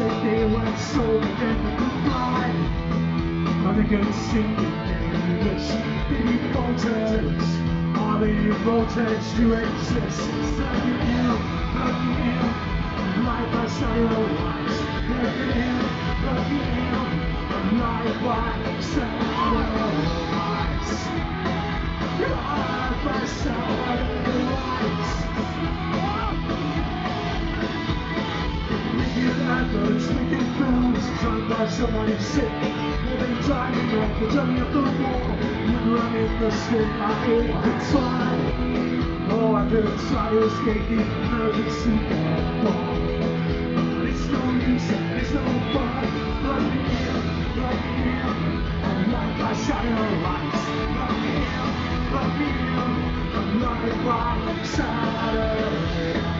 said they were so could fly. Are they gonna sing English? Baby voltage. Are they voltage to exist? Sucking in, sucking in. Life by satellite. Sucking in, sucking in. Life by satellite. Adverts, wicked films, done by somebody sick. Living driving off the journey of the war. You run in the state, I hate to try. Oh, I could try to escape the emergency. But it's no use, it's no fun. In, let me in. I'm like by. Let me in, let me in. I'm like by satellites.